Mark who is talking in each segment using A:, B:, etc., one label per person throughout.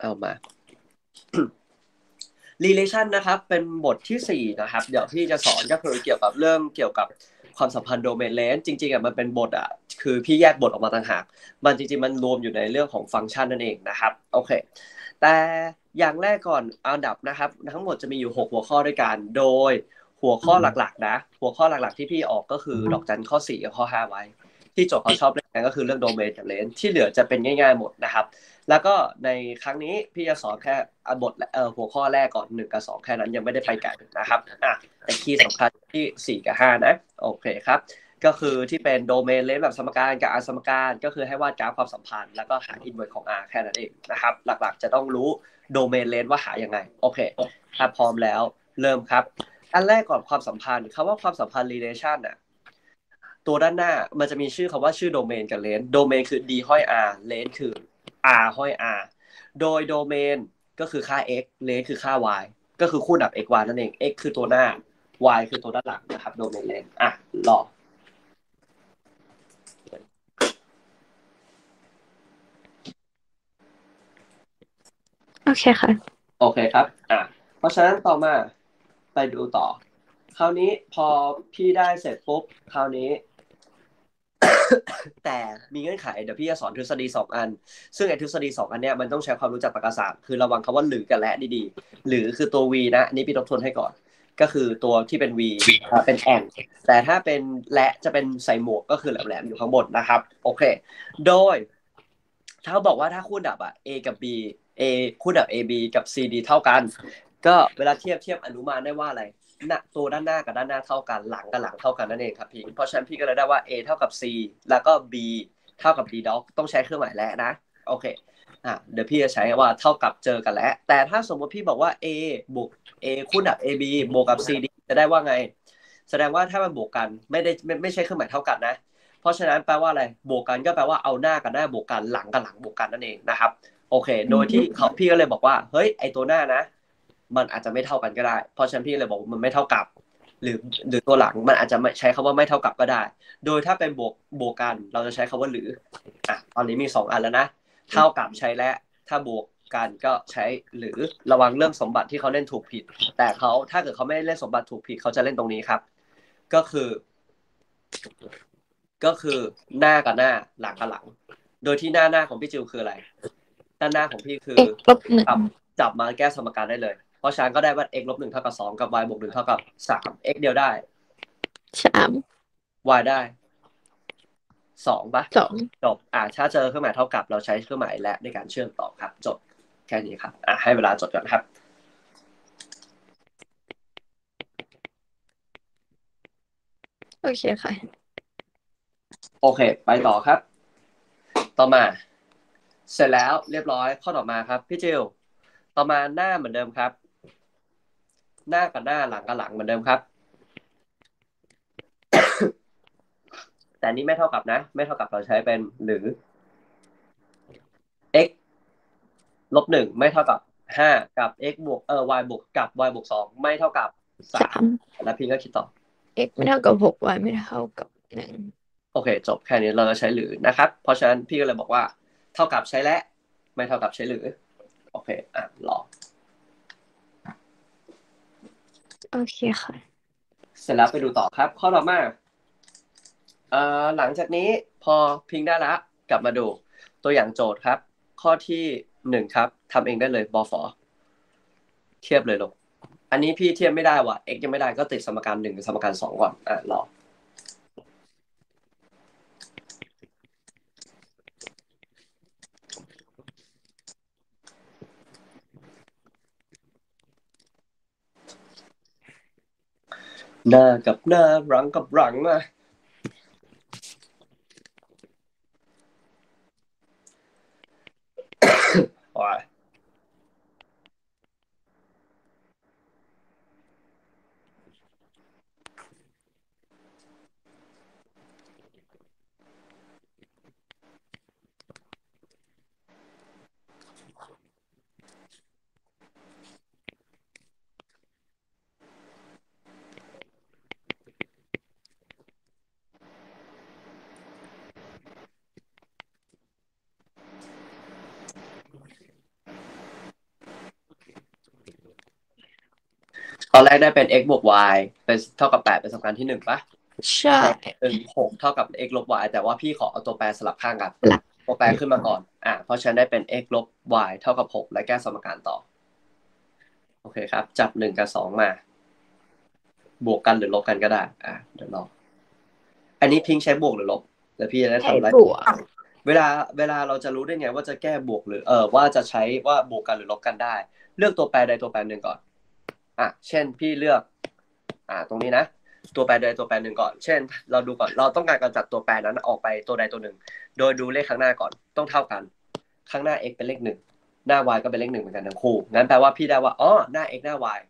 A: เอามา relation นะครับ เป็นบทที่สี่นะครับ เดี๋ยวพี่จะสอนก็คือเกี่ยวกับเรื่องเกี่ยวกับความสัมพันธ์โดเมนเลนจริงๆอะมันเป็นบทอะคือพี่แยกบทออกมาต่างหากมันจริงๆมันรวมอยู่ในเรื่องของฟังก์ชันนั่นเองนะครับโอเค แต่อย่างแรกก่อนอันดับนะครับ ทั้งหมดจะมีอยู่ 6 หัวข้อด้วยกันโดยหัวข้อหลักๆ นะ หัวข้อหลักๆ ที่พี่ออกก็คือดอกจันข้อ4กับข้อ 5 ไว้ ที่โจทย์เขาชอบเล่นกันก็คือเรื่องโดเมนกับเลนที่เหลือจะเป็นง่าย ๆ หมดนะครับ แล้วก็ในครั้งนี้พี่จะสอนแค่บทเอ่อหัวข้อแรกก่อน1กับ2แค่นั้นยังไม่ได้ไปไกลนะครับอะแต่คีย์สำคัญที่4กับ5นะโอเคครับก็คือที่เป็นโดเมน range แบบสมการกับอาสมการก็คือให้วาดกราฟความสัมพันธ์แล้วก็หาอินเวอร์ของ R แค่นั้นเองนะครับ หลักๆจะต้องรู้โดเมน range ว่าหายังไงโอเคถ้าพร้อมแล้วเริ่มครับ อันแรกก่อนความสัมพันธ์คำว่าความสัมพันธ์ relation น่ะ ตัวด้านหน้ามันจะมีชื่อคำว่าชื่อโดเมนกับเลนโดเมนคือ d ห้อย r เลนคือ r ห้อย r โดยโดเมนก็คือค่า x เลนคือค่า y ก็คือคู่ดับ x y นั่นเอง x คือตัวหน้า y คือตัวด้านหลังนะครับ โดเมนเลนอะรอ
B: โอเคค่ะ
A: โอเคครับ อะ เพราะฉะนั้นต่อมาไปดูต่อ คราวนี้พอพี่ได้เสร็จปุ๊บ คราวนี้ แต่มีเงื่อนไขเดี๋ยวพี่จะสอนทฤษฎีสองอัน ซึ่งไอ้ทฤษฎีสองอันเนี้ยมันต้องใช้ความรู้จักตรรกศาสตร์คือระวังคำว่าหรือกับและดีๆ หรือคือตัว v นะอันนี้พี่ทบทวนให้ก่อน ก็คือตัวที่เป็น v เป็นแอนแต่ถ้าเป็นและจะเป็นใส่หมวกก็คือแหลมๆอยู่ข้างบนนะครับ โอเค โดยถ้าเขาบอกว่าถ้าคู่ดับอะ a กับ b a คู่ดับ ab กับ cd เท่ากัน ก็เวลาเทียบเทียบอนุมานได้ว่าอะไรหน้าตัวด้านหน้ากับด้านหน้าเท่ากันหลังกับหลังเท่ากันนั่นเองครับพี่เพราะฉะนั้นพี่ก็เลยได้ว่า a เท่ากับ c แล้วก็ b เท่ากับ d dog ต้องใช้เครื่องหมายและนะโอเคอะเดี๋ยวพี่จะใช้ว่าเท่ากับเจอกันแล้ว แต่ถ้าสมมติพี่บอกว่า a บวก a คู่ดับ ab บวกกับ cd จะได้ว่าไง แสดงว่าถ้ามันบวกกันไม่ได้ไม่ไม่ใช่เครื่องหมายเท่ากันนะ เพราะฉะนั้นแปลว่าอะไรบวกกันก็แปลว่าเอาหน้ากับหน้าบวกกันหลังกับหลังบวกกันนั่นเองนะครับโอเค โดยที่เขาพี่ก็เลยบอกว่า เฮ้ย ไอตัวหน้านะ มันอาจจะไม่เท่ากันก็ได้ เพราะฉะนั้นพี่เลยบอกว่ามันไม่เท่ากับ หรือหรือตัวหลังมันอาจจะไม่ใช้คำว่าไม่เท่ากับก็ได้ โดยถ้าเป็นบวกบวกกัน เราจะใช้คำว่าหรืออะตอนนี้มีสองอันแล้วนะเท่ากับใช้และ ถ้าบวกกันก็ใช้หรือระวังเรื่องสมบัติที่เขาเล่นถูกผิด แต่เขาถ้าเกิดเขาไม่ได้เล่นสมบัติถูกผิดเขาจะเล่นตรงนี้ครับ ก็คือ ก็คือหน้ากับหน้าหลังกับหลัง โดยที่หน้าหน้าของพี่จิวคืออะไรด้านหน้าของพี่คือ
B: x ลบหนึ่ง
A: จับจับมาแก้สมการได้เลยเพ ราะฉะนั้นก็ได้ว่า x ลบหนึ่งเท่ากับสองกับ y บวกหนึ่งเท่ากับสาม x เดียวได้
B: สาม
A: y ได้สองปะ
B: สอง
A: จบ อ่า ถ้าเจอเครื่องหมายเท่ากับเราใช้เครื่องหมายและในการเชื่อมต่อครับ จบแค่นี้ครับ อ่าให้เวลาจดก่อนครับ
B: โอเคค่ะ
A: โอเค ไปต่อครับ ต่อมา เสร็จแล้วเรียบร้อยข้อต่อมาครับ พี่จิวต่อมาหน้าเหมือนเดิมครับ หน้ากับหน้าหลังกับหลังเหมือนเดิมครับ แต่นี่ไม่เท่ากับนะ ไม่เท่ากับเราใช้เป็นหรือ x ลบหนึ่งไม่เท่ากับห้ากับ x บวกเออ y บวกกับ y บวกสองไม่เท่ากับสา
B: สามม
A: แล้วพี่ก็คิดต่อ
B: x ไม่เท่ากับหก y ไม่เท่ากับหนึ่ง
A: โอเค จบแค่นี้เราจะใช้หรือนะครับ เพราะฉะนั้นพี่ก็เลยบอกว่า เท่ากับใช้และ ไม่เท่ากับใช้หรือ โอเค อะรอ
B: โอเคค่ะ
A: เสร็จแล้วไปดูต่อครับ ข้อต่อมาเอ่อหลังจากนี้พอพิงได้ละกลับมาดู ตัวอย่างโจทย์ครับ ข้อที่หนึ่งครับทำเองได้เลยบอฟอเทียบเลยลูกอันนี้พี่เทียบไม่ได้ว่ะ x ยังไม่ได้ก็ติดสมการหนึ่งสมการสองก่อนอะรอ หน้ากับหน้าหลังกับหลังอะโอ้ย ตอนแรกได้เป็น x บวก y เป็นเท่ากับแปดเป็นสมการที่หนึ่งปะ
B: ใช่
A: หนึ่งหกเท่ากับ x ลบ y แต่ว่าพี่ขอเอาตัวแปรสลับข้างกัน
B: สลับ
A: ตัวแปรขึ้นมาก่อน อะเพราะฉะนั้นได้เป็น x ลบ y เท่ากับหกและแก้สมการต่อ โอเคครับ จับหนึ่งกับสองมา บวกกันหรือลบกันก็ได้ อะเดี๋ยวลองอันนี้พิงใช้บวกหรือลบเดี๋ยวพี่จะได้
B: ใช่
A: ทำอะไร
B: บวก
A: เวลาเวลาเราจะรู้ได้ไงว่าจะแก้บวกหรือ เออว่าจะใช้ว่าบวกกันหรือลบกันได้ เลือกตัวแปรใดตัวแปรหนึ่งก่อน อะเช่นพี่เลือก อ่า ตรงนี้นะตัวแปรใดตัวแปรหนึ่งก่อน เช่น เราดูก่อน เราต้องการกำจัดตัวแปรนั้นออกไปตัวใดตัวหนึ่ง โดยดูเลขข้างหน้าก่อน ต้องเท่ากัน ข้างหน้า x เป็นเลขหนึ่ง หน้า y ก็เป็นเลขหนึ่งเหมือนกันทั้งคู่ งั้นแปลว่าพี่ได้ว่า อ๋อ หน้า x หน้า y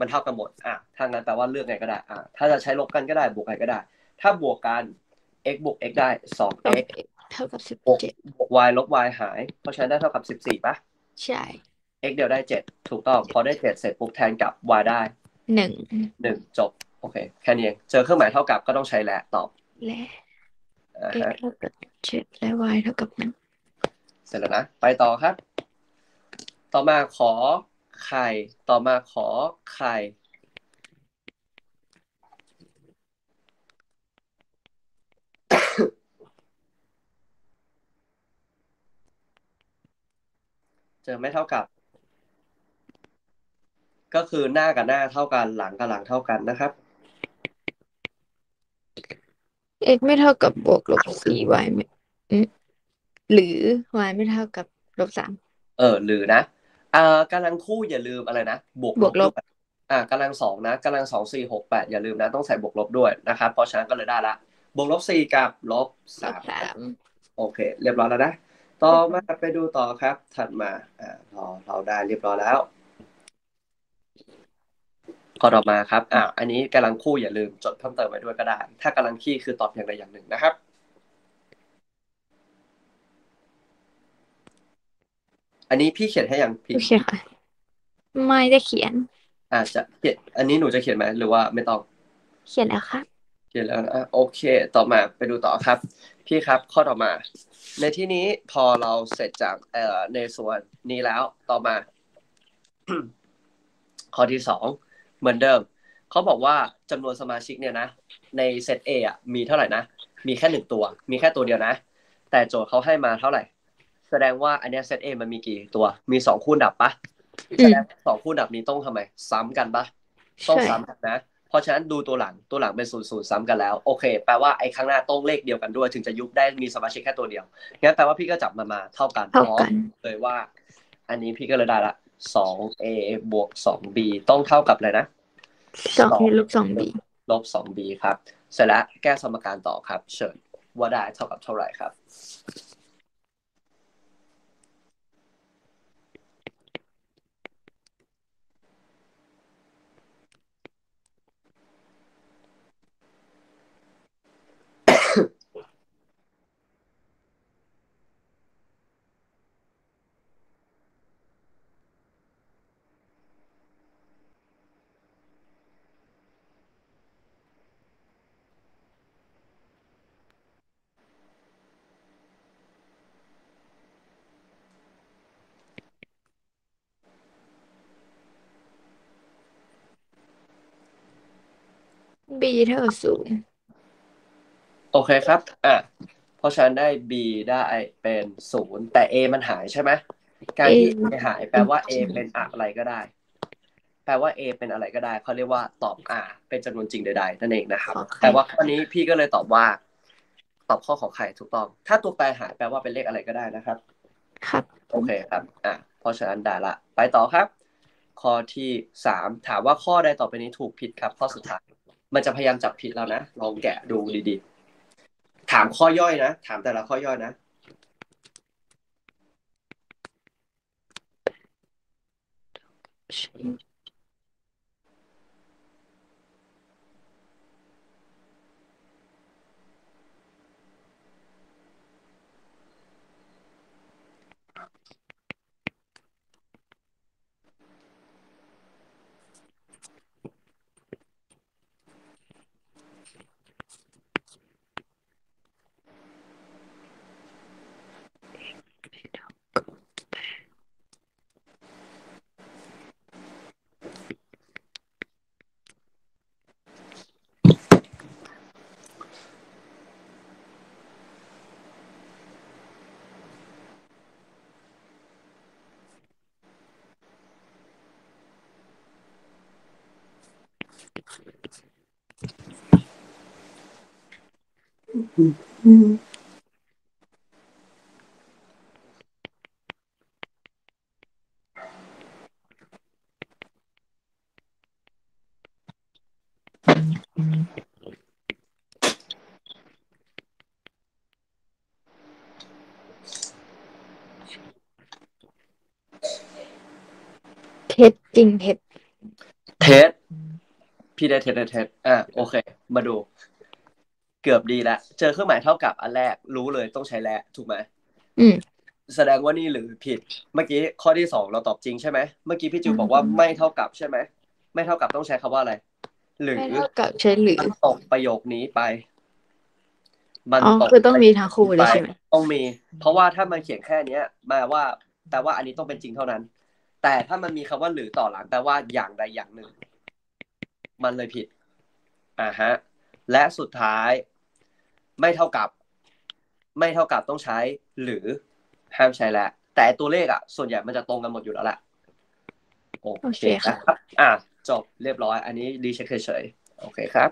A: มันเท่ากันหมด อะถ้างั้นแปลว่าเลือกไงก็ได้ อะถ้าจะใช้ลบกันก็ได้ บวกกันก็ได้ ถ้าบวกกัน x บวก x ได้สอง
B: สอง
A: x
B: เท่ากับสิบบ
A: วก
B: เจ็ด
A: บวก y ลบ y หาย เพราะฉะนั้นได้เท่ากับสิบสี่ปะ
B: ใช่
A: x เดียวได้เจ็ดถูกต้อง พอได้เจ็ดเสร็จปุ๊บแทนกับ y ได้
B: หนึ่ง
A: หนึ่งจบ โอเค แค่นี้เอง เจอเครื่องหมายเท่ากับก็ต้องใช้และตอบ
B: และ
A: อ่า
B: x
A: ฮะ
B: เท่ากับเจ็ดและ y เท่ากับหนึ่ง
A: เสร็จแล้วนะ ไปต่อครับ ต่อมาขอไข่ ต่อมาขอไข่เจอไม่เท่ากับ ก็คือหน้ากับหน้าเท่ากันหลังกับหลังเท่ากันนะครับ
B: x ไม่เท่ากับบวกลบสี่ y ไม่อืมหรือ y ไม่เท่ากับลบสาม
A: เออหรือนะอ่ากำลังคู่อย่าลืมอะไรนะบวก
B: บวกลบ
A: ด้วยอ่ากำลังสองนะกำลังสองสี่หกแปดอย่าลืมนะต้องใส่บวกลบด้วยนะครับ เพราะฉะนั้นก็เลยได้ละ บวกลบสี่กับลบ
B: ล
A: สา
B: บ
A: ม
B: สาม
A: โอเค เรียบร้อยแล้วนะ ต่อมาไปดูต่อครับ ถัดมาอ่าเราเราได้เรียบร้อยแล้ว ข้อต่อมาครับอ่าอันนี้กำลังคู่อย่าลืมจดเพิ่มเติมไว้ด้วยก็ได้ ถ้ากำลังขี้คือตอบอย่างใดอย่างหนึ่งนะครับ อันนี้พี่เขียนให้ยังพี่
B: โอเคค่ะไม่ได้เขียน
A: อาจจะเขียนอันนี้หนูจะเขียนไหมหรือว่าไม่ต้อง
B: เขียนแล้วค่ะ
A: เขียนแล้วนะโอเค ต่อมาไปดูต่อครับ พี่ครับข้อต่อมา ในที่นี้พอเราเสร็จจากเอ่อในส่วนนี้แล้วต่อมา ข้อที่สอง เหมือนเดิมเขาบอกว่าจำนวนสมาชิกเนี่ยนะ ในเซต A อะมีเท่าไหร่นะ มีแค่หนึ่งตัว มีแค่ตัวเดียวนะ แต่โจทย์เขาให้มาเท่าไหร่ แสดงว่าอันเนี้ยเซต A มันมีกี่ตัว มีสองคู่ดับปะ
B: อื
A: แส
B: ม
A: ดงว่าสองคู่ดับนี้ต้องทำไม ซ้ำกันปะต้อง
B: ใช่
A: ซ้ำกันนะ เพราะฉะนั้นดูตัวหลังตัวหลังเป็นศูนย์ศูนย์ซ้ำกันแล้วโอเคแปลว่าไอ้ข้างหน้าต้องเลขเดียวกันด้วย ถึงจะยุบได้มีสมาชิกแค่ตัวเดียวงั้นแปลว่าพี่ก็จับมันมาเท่ากัน
B: เท่า
A: อ๋อ
B: กัน
A: เลยว่า อันนี้พี่ก็เลยได้ละ สอง a บวกสอง b ต้องเท่ากับอะไรนะ
B: สอง a ลบสอง b
A: ลบสอง b ครับ เสร็จแล้วแก้สมการต่อครับ เชิญว่าได้เท่ากับเท่าไหร่ครับ
B: b เท่ากับศูนย์
A: โอเคครับ อะ เพราะฉะนั้นได้ b ได้เป็นศูนย์แต่ a มันหายใช่ไหมการที่ a หายแปลว่า a เป็นอะไรก็ได้ แปลว่า a เป็นอะไรก็ได้เขาเรียกว่าตอบ r เป็นจำนวนจริงใดๆนั่นเองนะครับ
B: ขอไข่
A: แต่ว่าข้อนี้พี่ก็เลยตอบว่า ตอบข้อของไข่ถูกต้อง ถ้าตัวแปรหายแปลว่าเป็นเลขอะไรก็ได้นะครับ
B: ครับ
A: โอเคครับ อะ เพราะฉะนั้นได้ละ ไปต่อครับ ข้อที่สามถามว่าข้อใดต่อไปนี้ถูกผิดครับ ข้อสุดท้าย มันจะพยายามจับผิดเรานะลองแกะดูดีๆ ถามข้อย่อยนะ ถามแต่ละข้อย่อยนะ
B: เท็จจริงเท็จ
A: เทสพี่ได้เทสได้เทสอะโอเค มาดู เกือบดีแล้วเจอเครื่องหมายเท่ากับอันแรกรู้เลยต้องใช้และถูกไหม
B: อืม
A: แสดงว่านี่หรือผิด เมื่อกี้ข้อที่สองเราตอบจริงใช่ไหมเมื่อกี้พี่จิวบอกว่า
B: อืม
A: ไม่เท่ากับใช่ไหมไม่เท่ากับต้องใช้คำว่าอะไร หรือ
B: ไม่เท่ากับใช้หรือ
A: มันตกประโยคนี้ไปมัน
B: อ๋อ
A: ตก
B: คือต้องมีทั้งคู่เลยใช่ไหม
A: ต้องมี เพราะว่าถ้ามันเขียนแค่เนี้ยแปลว่าแปลว่าอันนี้ต้องเป็นจริงเท่านั้น แต่ถ้ามันมีคำว่าหรือต่อหลังแปลว่าอย่างใดอย่างหนึ่ง มันเลยผิดอ่าฮะ และสุดท้าย ไม่เท่ากับ ไม่เท่ากับต้องใช้หรือห้ามใช้แล้วแต่ตัวเลขอะ ส่วนใหญ่มันจะตรงกันหมดอยู่แล้วแหละโอ
B: โอ
A: เค
B: เคค่ะ
A: นะครับอะจบเรียบร้อย อันนี้รีเช็คเฉยๆโอเคครับ